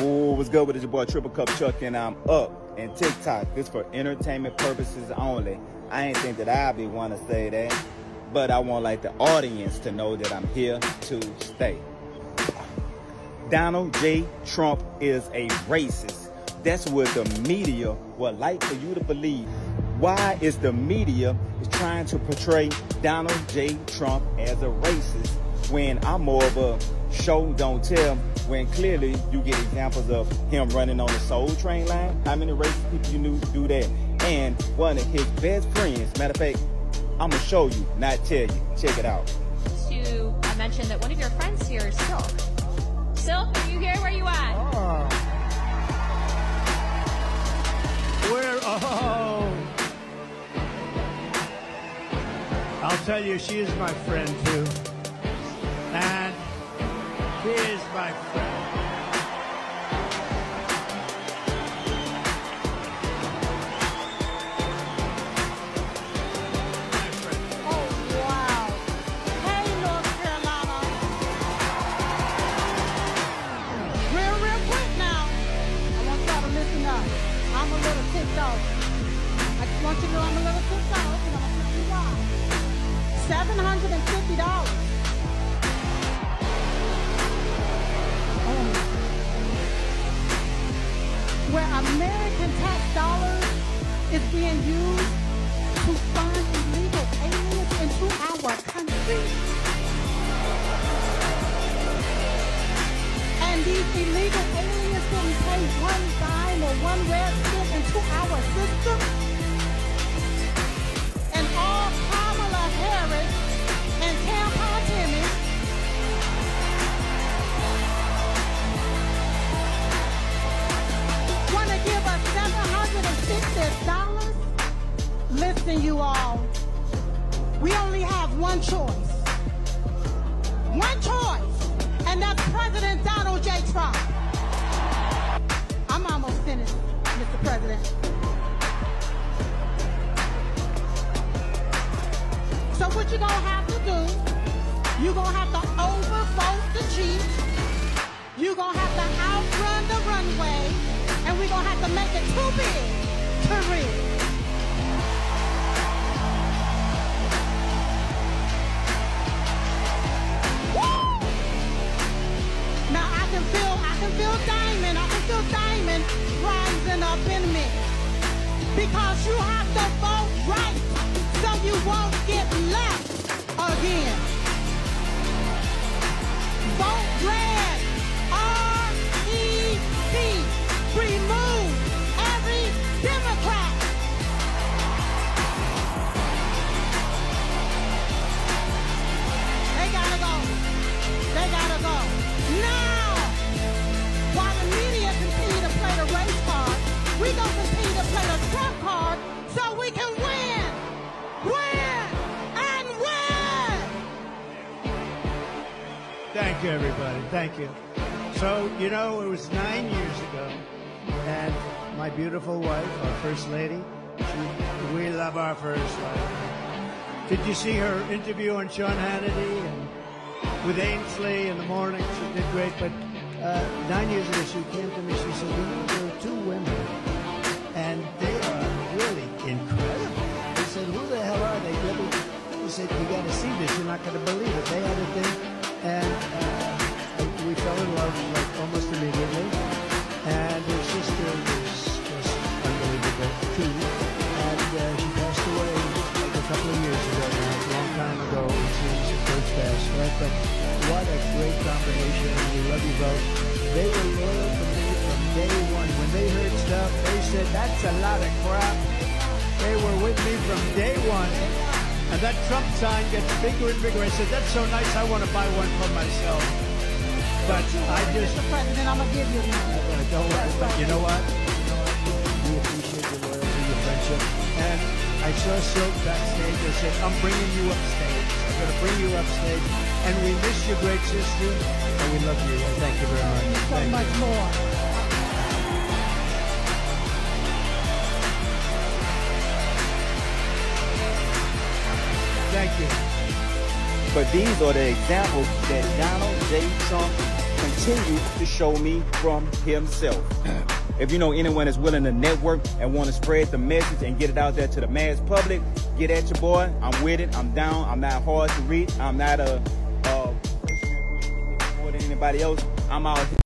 Ooh, what's good with it? Your boy Triple Cup Chuck, and I'm up. And TikTok, this for entertainment purposes only. I ain't think that I'd be want to say that, but I want like the audience to know that I'm here to stay. Donald J. Trump is a racist. That's what the media would like for you to believe. Why is the media is trying to portray Donald J. Trump as a racist when I'm more of a show don't tell when clearly you get examples of him running on the Soul Train line. How many racist people you knew do that? And one of his best friends, matter of fact, I'm gonna show you, not tell you. Check it out. To I mentioned that one of your friends here is Silk. Silk, are you here? Where are you at? Oh. Where? Oh. I'll tell you, she is my friend too. And she my friend. Oh, wow. Hey, North Carolina. Real, real quick now. I want you to know I'm a little ticked off, and I'm to tell you why. $750. American tax dollars is being used to fund illegal aliens into our country. And these illegal aliens didn't pay one dime or one red cent into our $750? Listen, you all. We only have one choice. One choice. And that's President Donald J. Trump. I'm almost finished, Mr. President. So what you're going to have to do, you're going to have to overvote the Chiefs. You're going to have to outrun the runway. And we're going to have to make it too big diamond rising up in me. Because you have to vote right so you won't Thank you, everybody. Thank you. So, you know, it was nine years ago, and my beautiful wife, our first lady, she, we love our first lady. Did you see her interview on Sean Hannity and with Ainsley in the morning? She did great, but uh, nine years ago she came to me. She said, "You know, there are two women, like almost immediately. And her sister was just unbelievable too, and uh, she passed away like a couple of years ago now, a long time ago. It seems she first passed, right? But what a great combination. We love you both. They were loyal to me from day one. When they heard stuff, they said, that's a lot of crap. They were with me from day one. And that Trump sign gets bigger and bigger. I said, that's so nice, I want to buy one for myself. But I just, Mr. President, I'm gonna give you uh, don't but you know what? We appreciate your loyalty, your friendship. And I saw Silk backstage. I said, I'm bringing you upstage. I'm going to bring you upstage. And we miss your great sister. And we love you. And thank you very much. So Thank much you. more. Thank you. But these are the examples that Donald J. Trump continue to show me from himself. If you know anyone that's willing to network and want to spread the message and get it out there to the mass public, get at your boy. I'm with it. I'm down. I'm not hard to reach. I'm not a uh, more than anybody else. I'm out here